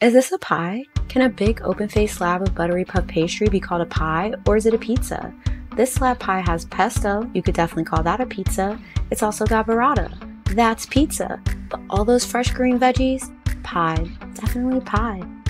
Is this a pie? Can a big open-faced slab of buttery puff pastry be called a pie, or is it a pizza? This slab pie has pesto, you could definitely call that a pizza. It's also got burrata. That's pizza. But all those fresh green veggies? Pie. Definitely pie.